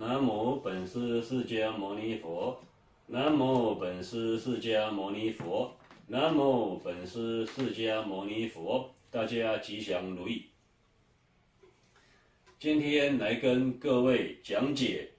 南无本师释迦牟尼佛，南无本师释迦牟尼佛，南无本师释迦牟尼佛，大家吉祥如意。今天来跟各位讲解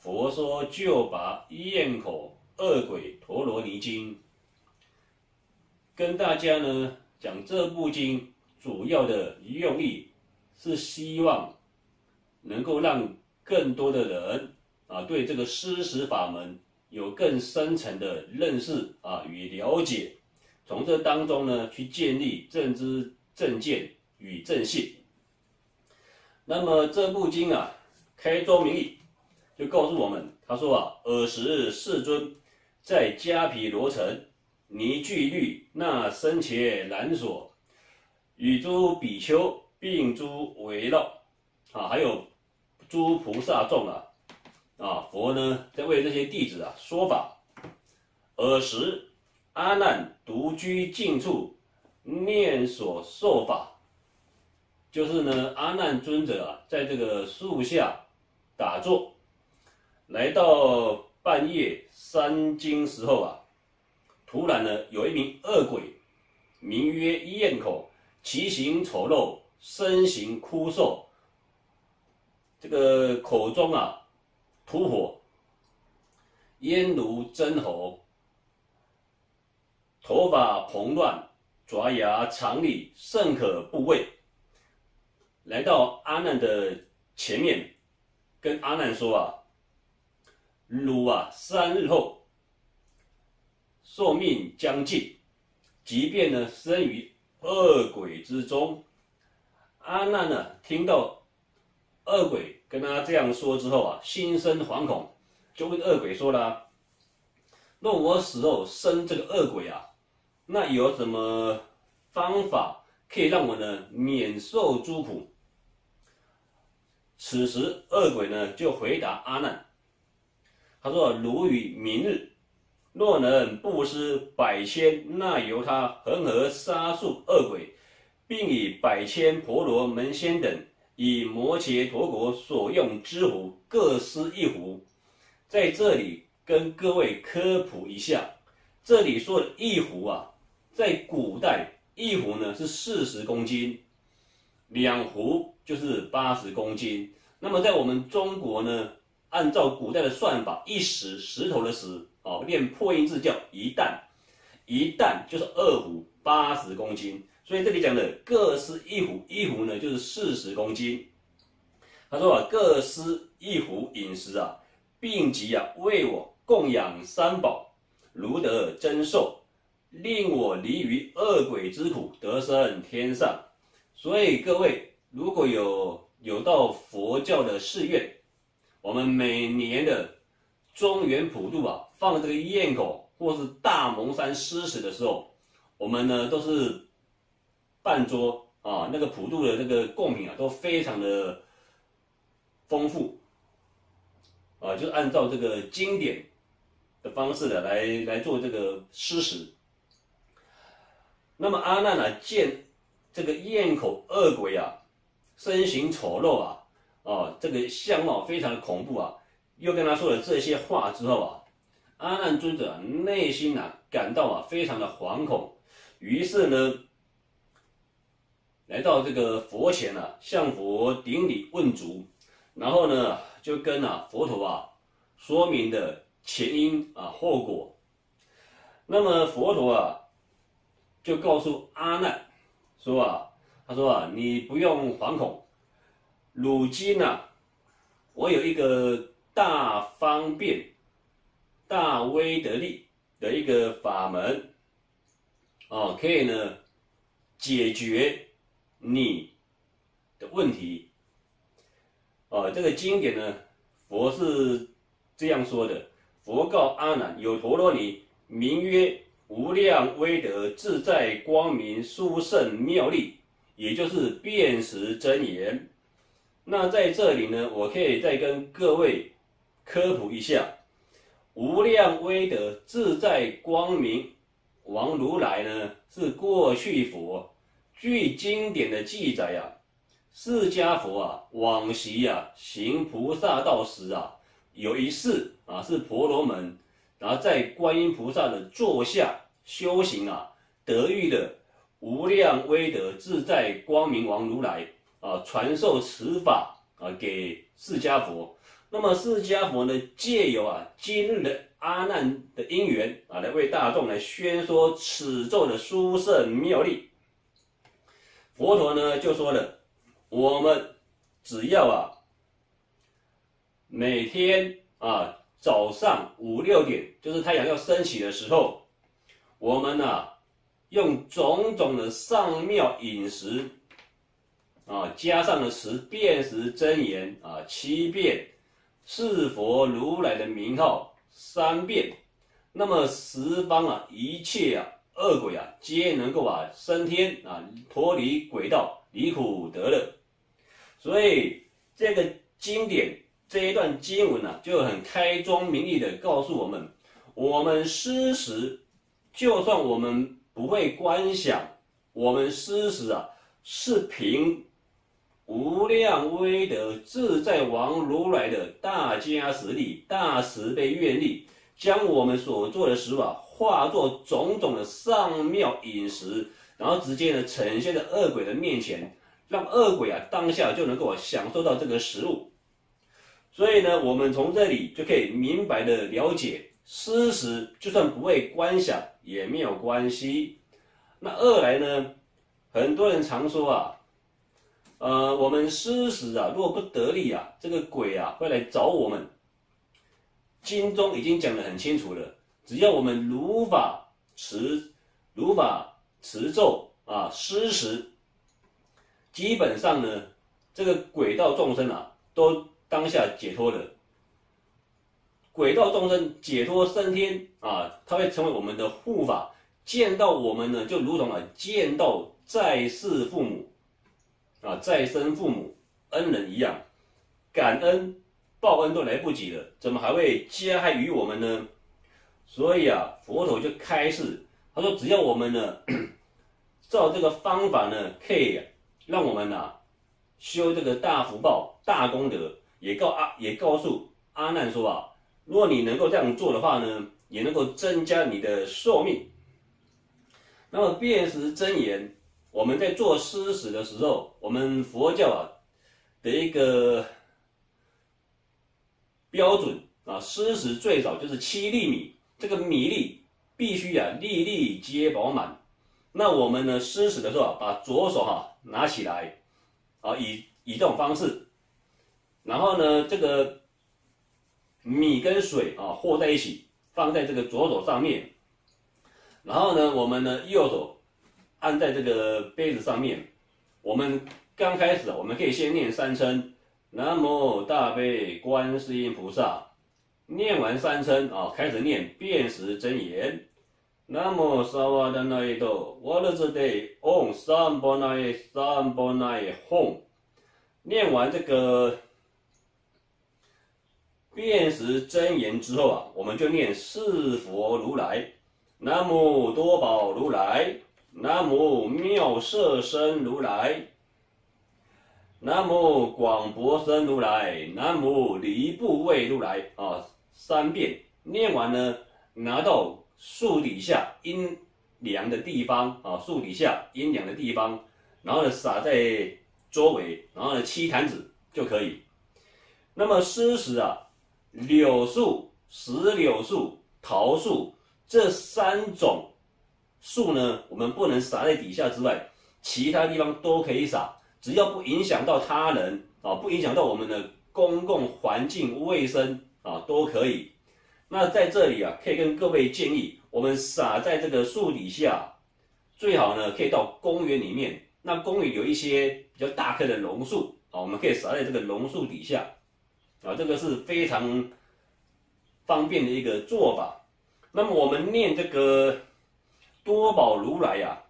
《佛说救拔咽口恶鬼陀罗尼经》，跟大家呢讲这部经主要的用意是希望能够让更多的人啊对这个施食法门有更深层的认识啊与了解，从这当中呢去建立正知正见与正信。那么这部经啊，开宗明义就告诉我们，他说啊，尔时世尊在迦毗罗城尼俱律那僧伽蓝所，与诸比丘并诸围绕啊，还有诸菩萨众啊，啊佛呢在为这些弟子啊说法。尔时阿难独居静处，念所受法。就是呢，阿难尊者啊，在这个树下打坐，来到半夜三更时候啊，突然呢，有一名恶鬼，名曰咽口，其形丑陋，身形枯瘦，这个口中啊吐火，烟如真喉，头发蓬乱，爪牙长利，甚可怖畏。来到阿难的前面，跟阿难说啊：“汝啊，三日后寿命将尽，即便呢生于恶鬼之中。”阿难呢听到恶鬼跟他这样说之后啊，心生惶恐，就问恶鬼说了：“若我死后生这个恶鬼啊，那有什么方法可以让我呢免受诸苦？”此时，恶鬼呢就回答阿难，他说：“如与明日，若能布施百千，那由他恒河沙数恶鬼，并以百千婆罗门仙等以摩羯陀国所用之壶各施一壶。”在这里跟各位科普一下，这里说的一壶啊，在古代一壶呢是四十公斤，两壶。就是八十公斤。那么在我们中国呢，按照古代的算法，一石石头的石哦，念破音字叫一担，一担就是二壶八十公斤。所以这里讲的各施一壶，一壶呢就是四十公斤。他说啊，各施一壶饮食啊，并即啊为我供养三宝，如得增寿，令我离于恶鬼之苦，得生天上。所以各位。如果有有到佛教的寺院，我们每年的中元普渡啊，放这个焰口或是大蒙山施食的时候，我们呢都是半桌啊，那个普渡的那个贡品啊，都非常的丰富啊，就是按照这个经典的方式的来来做这个施食。那么阿难呢，见这个焰口恶鬼啊。身形丑陋啊，哦，这个相貌非常的恐怖啊！又跟他说了这些话之后啊，阿难尊者内心啊感到啊非常的惶恐，于是呢，来到这个佛前啊，向佛顶礼问足，然后呢就跟啊佛陀啊说明的前因啊后果。那么佛陀啊就告诉阿难说啊。他说啊，你不用惶恐，如今呢，我有一个大方便、大威德力的一个法门，哦，可以呢解决你的问题。哦，这个经典呢，佛是这样说的：佛告阿难，有陀罗尼，名曰无量威德自在光明殊胜妙力。也就是辨识真言。那在这里呢，我可以再跟各位科普一下，无量威德自在光明王如来呢，是过去佛。据经典的记载呀，释迦佛啊，往昔啊行菩萨道时啊，有一世啊是婆罗门，然后在观音菩萨的座下修行啊，得遇的无量威德自在光明王如来啊，传授此法啊给释迦佛。那么释迦佛呢，借由啊今日的阿难的因缘啊，来为大众来宣说此咒的殊胜妙力。佛陀呢就说了，我们只要啊每天啊早上五六点，就是太阳要升起的时候，我们呢用种种的上妙饮食啊，加上了十辨识真言啊七遍。是佛如来的名号三遍，那么十方啊一切啊恶鬼啊皆能够啊升天啊脱离轨道离苦得乐，所以这个经典这一段经文呢就很开宗明义的告诉我们，我们施食，就算我们不会观想，我们施食啊是凭。无量威德自在王如来的大加实力、大慈悲愿力，将我们所做的食物啊，化作种种的上妙饮食，然后直接呢呈现在恶鬼的面前，让恶鬼啊当下就能够享受到这个食物。所以呢，我们从这里就可以明白的了解，施食就算不会观想也没有关系。那二来呢，很多人常说啊。呃，我们施食啊，如果不得力啊，这个鬼啊会来找我们。经中已经讲得很清楚了，只要我们如法持、如法持咒啊，施食，基本上呢，这个鬼道众生啊，都当下解脱了。鬼道众生解脱升天啊，他会成为我们的护法，见到我们呢，就如同啊见到在世父母。啊，再生父母恩人一样，感恩报恩都来不及了，怎么还会加害于我们呢？所以啊，佛陀就开示，他说，只要我们呢，照这个方法呢，可以让我们呐修这个大福报、大功德，也告阿也告诉阿难说啊，如果你能够这样做的话呢，也能够增加你的寿命。那么辨识真言。我们在做施食的时候，我们佛教啊的一个标准啊，施食最少就是七粒米，这个米粒必须啊粒粒皆饱满。那我们呢施食的时候，把左手哈拿起来啊，以以这种方式，然后呢这个米跟水啊和在一起，放在这个左手上面，然后呢我们呢右手。按在这个杯子上面，我们刚开始，我们可以先念三称，南无大悲观世音菩萨。念完三称啊，开始念辨识真言，南无萨瓦达那耶多，我勒智得嗡三波那耶三波那耶吽。念完这个辨识真言之后啊，我们就念是佛如来，南无多宝如来。南无妙色身如来，南无广博身如来，南无离部位如来啊，三遍念完呢，拿到树底下阴凉的地方啊，树底下阴凉的地方，然后呢撒在周围，然后呢七坛子就可以。那么施食啊，柳树、石榴树、桃树这三种。树呢，我们不能撒在底下之外，其他地方都可以撒，只要不影响到他人啊，不影响到我们的公共环境卫生啊，都可以。那在这里啊，可以跟各位建议，我们撒在这个树底下，最好呢可以到公园里面。那公园有一些比较大棵的榕树啊，我们可以撒在这个榕树底下啊，这个是非常方便的一个做法。那么我们念这个。多宝如来呀，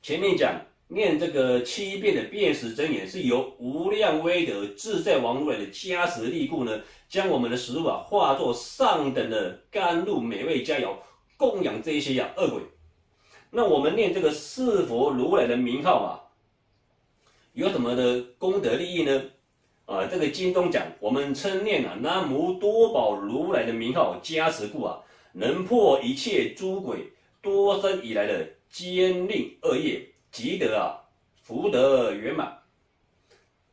前面讲念这个七遍的辨识真言，是由无量威德自在王如来的加持力故呢，将我们的食物啊化作上等的甘露美味佳肴，供养这些呀恶鬼。那我们念这个四佛如来的名号啊，有什么的功德利益呢？啊，这个经中讲，我们称念啊，南无多宝如来的名号加持故啊，能破一切诸鬼多生以来的坚令恶业，积德啊福德圆满。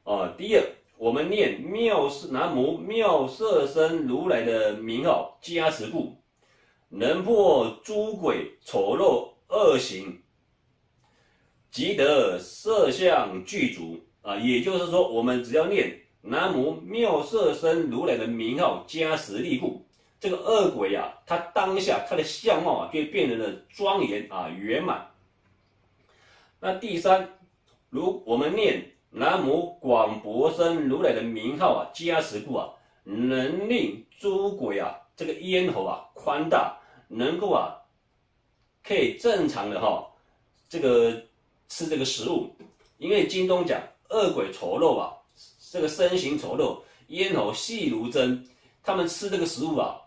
啊，第二，我们念妙色南无妙色身如来的名号加持故，能破诸鬼丑陋恶行，即得色相具足啊。也就是说，我们只要念。南无妙色身如来的名号加持力故，这个恶鬼啊，他当下他的相貌啊，就变成了庄严啊圆满。那第三，如我们念南无广博身如来的名号啊加持故啊，能令诸鬼啊这个咽喉啊宽大，能够啊可以正常的哈这个吃这个食物，因为经中讲恶鬼丑陋啊。这个身形丑陋，咽喉细如针，他们吃这个食物啊，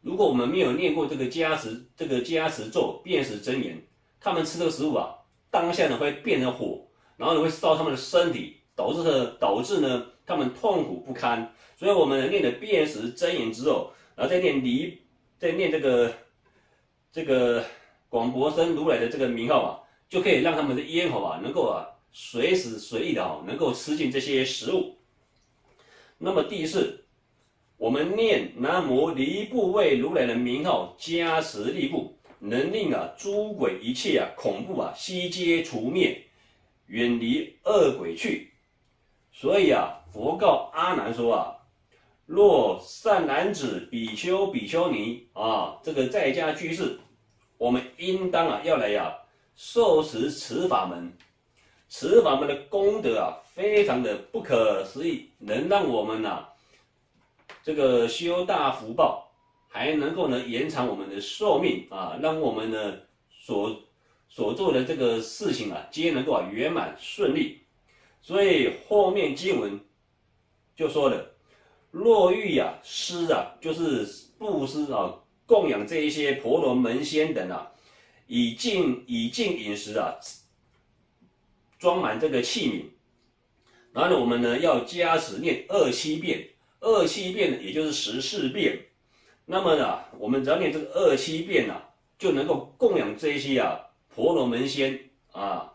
如果我们没有念过这个加持这个加持咒辨识真言，他们吃这个食物啊，当下呢会变成火，然后呢会烧他们的身体，导致的导致呢他们痛苦不堪。所以我们念的辨识真言之后，然后再念离，再念这个这个广博生如来的这个名号啊，就可以让他们的咽喉啊能够啊。随时随地的哦，能够吃进这些食物。那么第四，我们念南无离部位如来的名号加持力部，能令啊诸鬼一切啊恐怖啊悉皆除灭，远离恶鬼去。所以啊，佛告阿难说啊，若善男子、比丘、比丘尼啊，这个在家居士，我们应当啊要来呀受持此法门。此法门的功德啊，非常的不可思议，能让我们呐，这个修大福报，还能够呢延长我们的寿命啊，让我们呢所所做的这个事情啊，皆能够圆满顺利。所以后面经文就说了，若欲呀施啊，就是布施啊，供养这一些婆罗门仙等啊，以净以净饮食啊。装满这个器皿，然后呢，我们呢要加持念二七遍，二七遍也就是十四遍。那么呢，我们只要念这个二七遍呐，就能够供养这些啊婆罗门仙啊，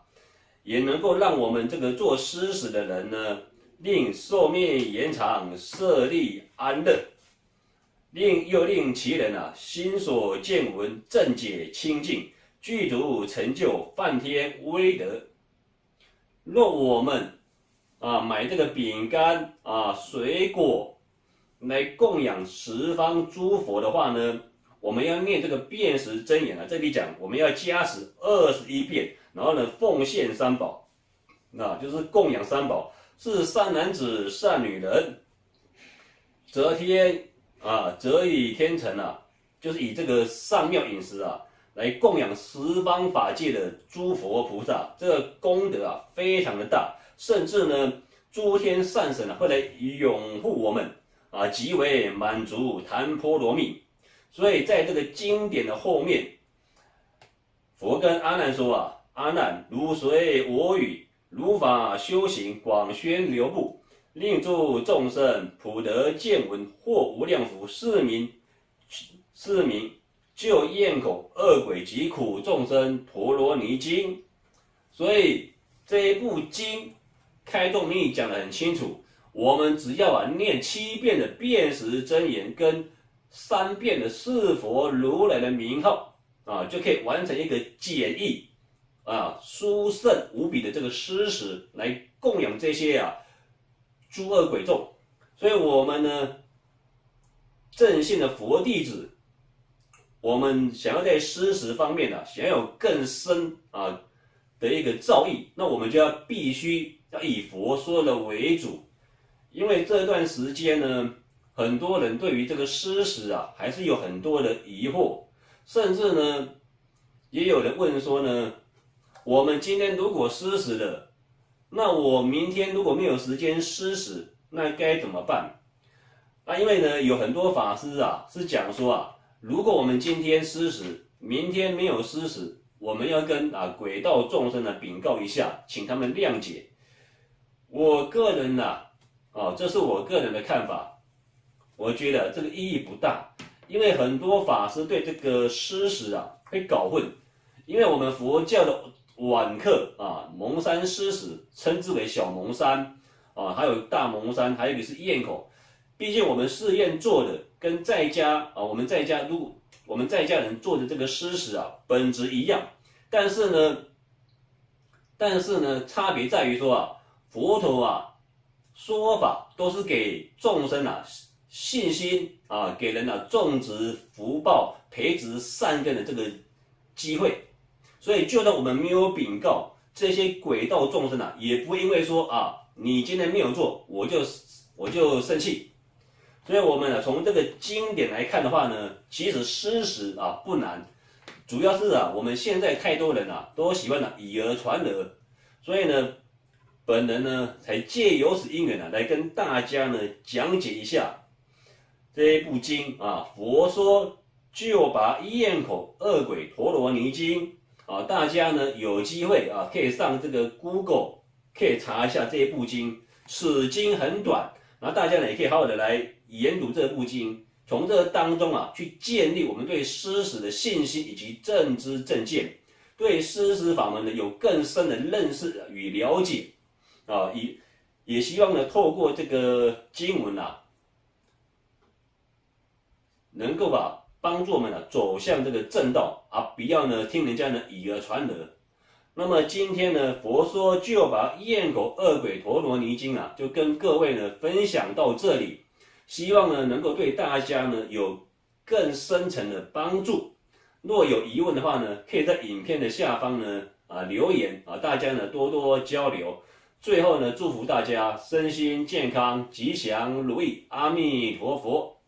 也能够让我们这个做施食的人呢，令寿命延长，色力安乐，令又令其人啊心所见闻正解清净，具足成就梵天威德。若我们啊买这个饼干啊水果来供养十方诸佛的话呢，我们要念这个辨识真言啊。这里讲我们要加持二十一遍，然后呢奉献三宝，那就是供养三宝，是善男子善女人，则天啊则以天成啊，就是以这个上妙饮食啊。来供养十方法界的诸佛菩萨，这个功德啊非常的大，甚至呢诸天善神啊会来拥护我们啊，极为满足檀波罗蜜。所以在这个经典的后面，佛跟阿难说啊：“阿难，如随我语，如法修行，广宣流布，令诸众生普得见闻，获无量福。是名，是名。”救厌口恶鬼及苦众生陀罗尼经，所以这一部经开宗明义讲得很清楚，我们只要啊念七遍的辨识真言跟三遍的四佛如来的名号啊，就可以完成一个简易啊殊胜无比的这个施食来供养这些啊诸恶鬼众，所以我们呢正信的佛弟子。我们想要在施食方面呢，想要有更深啊的一个造诣，那我们就要必须要以佛说的为主，因为这段时间呢，很多人对于这个施食啊，还是有很多的疑惑，甚至呢，也有人问说呢，我们今天如果施食了，那我明天如果没有时间施食，那该怎么办？那，因为呢，有很多法师啊是讲说啊。如果我们今天施食，明天没有施食，我们要跟啊鬼道众生呢禀告一下，请他们谅解。我个人呐，啊，这是我个人的看法，我觉得这个意义不大，因为很多法师对这个施食啊会搞混，因为我们佛教的晚课啊，蒙山施食称之为小蒙山啊，还有大蒙山，还有一个是堰口，毕竟我们寺院做的跟在家啊，我们在家如我们在家人做的这个施食啊，本质一样，但是呢。但是呢，差别在于说啊，佛陀啊说法都是给众生啊信心啊，给人啊种植福报、培植善根的这个机会。所以，就算我们没有禀告这些鬼道众生啊，也不会因为说啊你今天没有做，我就我就生气。所以，我们呢从这个经典来看的话呢，其实施食啊不难。主要是啊，我们现在太多人啊，都喜欢呢以讹传讹，所以呢，本人呢才借由此因缘呢，来跟大家呢讲解一下这一部经啊。佛说就把咽口恶鬼陀罗尼经啊，大家呢有机会啊，可以上这个 Google 可以查一下这一部经。此经很短，然后大家呢也可以好好的来研读这部经。从这当中啊，去建立我们对诗史的信心以及正知正见，对诗史法门呢有更深的认识与了解，啊，也也希望呢透过这个经文啊，能够啊帮助我们呢走向这个正道啊，不要呢听人家呢以讹传讹。那么今天呢，佛说就把咽口恶鬼陀罗尼经啊，就跟各位呢分享到这里。希望呢能够对大家呢有更深层的帮助。若有疑问的话呢，可以在影片的下方呢啊留言啊，大家呢多多交流。最后呢，祝福大家身心健康、吉祥如意，阿弥陀佛。